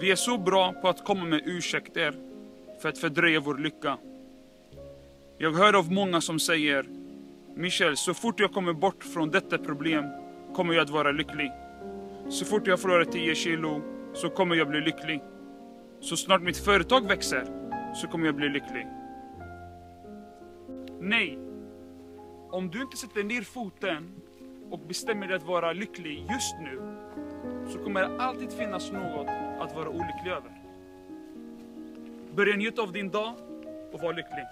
Vi är så bra på att komma med ursäkter för att fördröja vår lycka. Jag hör av många som säger Michel, så fort jag kommer bort från detta problem kommer jag att vara lycklig. Så fort jag förlorar 10 kilo så kommer jag bli lycklig. Så snart mitt företag växer så kommer jag bli lycklig. Nej. Om du inte sätter ner foten och bestämmer dig att vara lycklig just nu så kommer det alltid finnas något att vara olycklig över. Börja njuta av din dag och var lycklig.